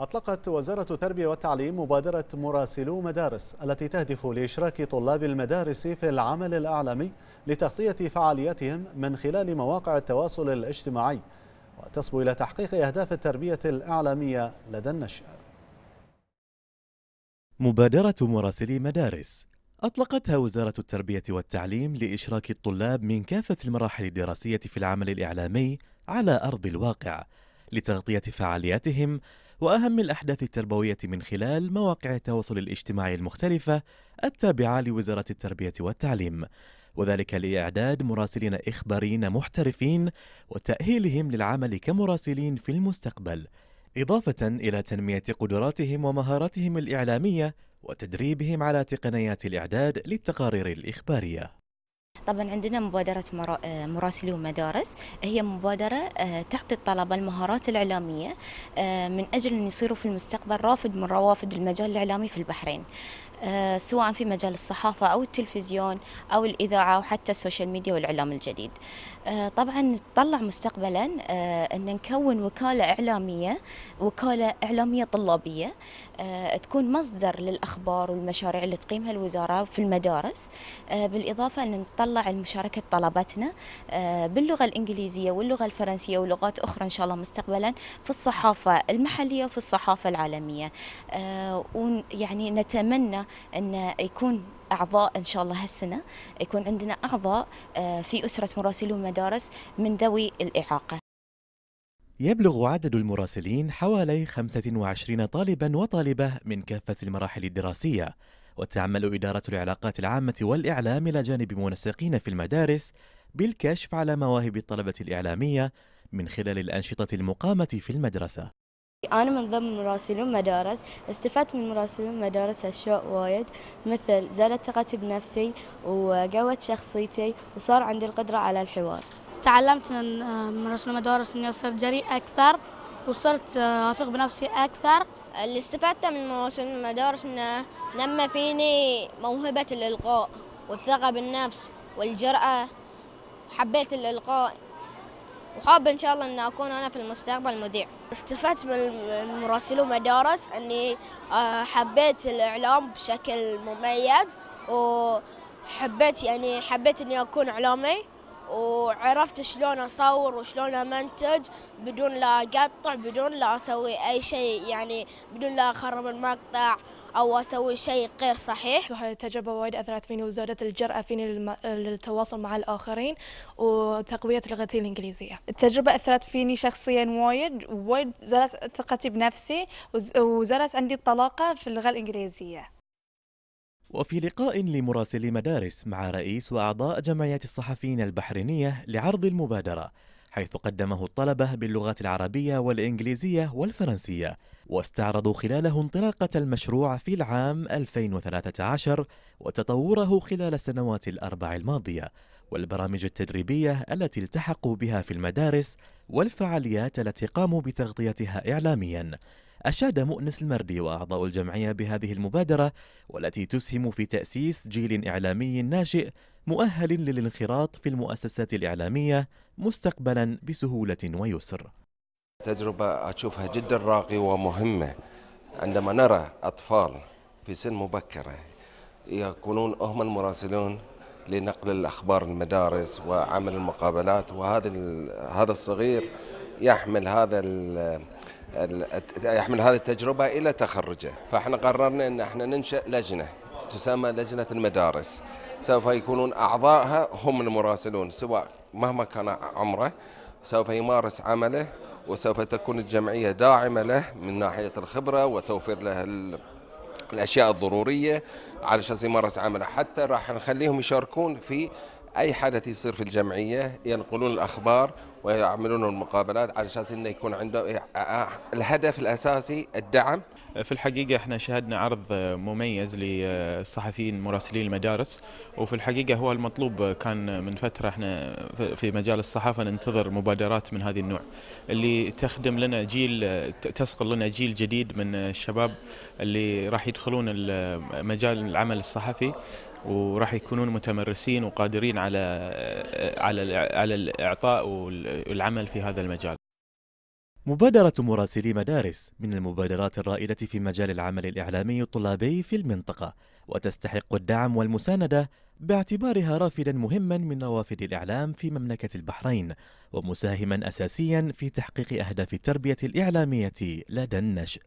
أطلقت وزارة التربية والتعليم مبادرة مراسلو مدارس التي تهدف لإشراك طلاب المدارس في العمل الإعلامي لتغطية فعالياتهم من خلال مواقع التواصل الاجتماعي وتصبو إلى تحقيق أهداف التربية الإعلامية لدى النشأ مبادرة مراسلي مدارس. أطلقتها وزارة التربية والتعليم لإشراك الطلاب من كافة المراحل الدراسية في العمل الإعلامي على أرض الواقع لتغطية فعالياتهم وأهم الأحداث التربوية من خلال مواقع التواصل الاجتماعي المختلفة التابعة لوزارة التربية والتعليم وذلك لإعداد مراسلين إخباريين محترفين وتأهيلهم للعمل كمراسلين في المستقبل إضافة إلى تنمية قدراتهم ومهاراتهم الإعلامية وتدريبهم على تقنيات الإعداد للتقارير الإخبارية. طبعا عندنا مبادرة مراسلي ومدارس. هي مبادرة آه، تعطي الطلبة المهارات الإعلامية آه، من أجل أن يصيروا في المستقبل رافد من روافد المجال الإعلامي في البحرين. آه، سواء في مجال الصحافة أو التلفزيون أو الإذاعة وحتى السوشيال ميديا والإعلام الجديد. آه، طبعا نطلع مستقبلا آه، أن نكون وكالة إعلامية وكالة إعلامية طلابية تكون مصدر للأخبار والمشاريع اللي تقيمها الوزارة في المدارس. بالإضافة أن نطلع المشاركة طلبتنا باللغة الإنجليزية واللغة الفرنسية ولغات أخرى إن شاء الله مستقبلا في الصحافة المحلية وفي الصحافة العالمية. ويعني نتمنى أن يكون أعضاء إن شاء الله هالسنة. يكون عندنا أعضاء آه، في أسرة مراسلو المدارس من ذوي الإعاقة. يبلغ عدد المراسلين حوالي 25 طالبا وطالبة من كافة المراحل الدراسية. وتعمل إدارة العلاقات العامة والإعلام إلى جانب منسقين في المدارس بالكشف على مواهب الطلبة الإعلامية من خلال الأنشطة المقامة في المدرسة. أنا من ضمن مراسلون مدارس استفدت من مراسلون مدارس أشياء وايد مثل زادت ثقتي بنفسي وقوت شخصيتي وصار عندي القدرة على الحوار. تعلمت من مراسلون مدارس إني أصير جريء أكثر وصرت أثق بنفسي أكثر. اللي استفدته من مراسلون المدارس إنه نمى فيني موهبة الإلقاء والثقة بالنفس والجرأة حبيت الإلقاء. وحابة إن شاء الله أن أكون أنا في المستقبل مذيع. استفدت من مراسلو مدارس أني آه، حبيت الإعلام بشكل مميز وحبيت يعني حبيت أني أكون إعلامي وعرفت شلون أصور وشلون أمنتج بدون لا أقطع بدون لا أسوي أي شيء يعني بدون لا أخرب المقطع. أو أسوي شيء غير صحيح. التجربة وايد أثرت فيني وزادت الجرأة فيني للتواصل مع الآخرين وتقوية لغتي الإنجليزية. التجربة أثرت فيني شخصيا وايد وايد زادت ثقتي بنفسي وزادت عندي الطلاقة في اللغة الإنجليزية. وفي لقاء لمراسلي مدارس مع رئيس وأعضاء جمعيه الصحفيين البحرينية لعرض المبادرة. حيث قدمه الطلبة باللغات العربية والإنجليزية والفرنسية واستعرضوا خلاله انطلاقة المشروع في العام 2013 وتطوره خلال السنوات الأربع الماضية والبرامج التدريبية التي التحقوا بها في المدارس والفعاليات التي قاموا بتغطيتها إعلامياً. أشاد مؤنس المردي وأعضاء الجمعية بهذه المبادرة والتي تسهم في تأسيس جيل إعلامي ناشئ مؤهل للانخراط في المؤسسات الإعلامية مستقبلا بسهولة ويسر. تجربة أشوفها جدا راقية ومهمة. عندما نرى أطفال في سن مبكرة يكونون هم المراسلون لنقل الأخبار المدارس وعمل المقابلات وهذا هذا الصغير يحمل هذا يحمل هذه التجربة إلى تخرجه. فإحنا قررنا أن إحنا ننشأ لجنة تسمى لجنة المدارس. سوف يكونون أعضائها هم المراسلون سواء مهما كان عمره سوف يمارس عمله وسوف تكون الجمعية داعمة له من ناحية الخبرة وتوفير له الأشياء الضرورية على أساس يمارس عمله. حتى راح نخليهم يشاركون في أي حدث يصير في الجمعية ينقلون الأخبار ويعملون المقابلات على أساس إنه يكون عنده الهدف الأساسي الدعم. في الحقيقة إحنا شاهدنا عرض مميز للصحفيين مراسلين المدارس وفي الحقيقة هو المطلوب كان من فترة إحنا في مجال الصحافة ننتظر مبادرات من هذه النوع اللي تخدم لنا جيل تسقل لنا جيل جديد من الشباب اللي راح يدخلون مجال العمل الصحفي. وراح يكونون متمرسين وقادرين على على على الإعطاء والعمل في هذا المجال. مبادرة مراسلي مدارس من المبادرات الرائدة في مجال العمل الإعلامي الطلابي في المنطقة وتستحق الدعم والمساندة باعتبارها رافدا مهما من روافد الإعلام في مملكة البحرين ومساهما أساسيا في تحقيق أهداف التربية الإعلامية لدى النشء.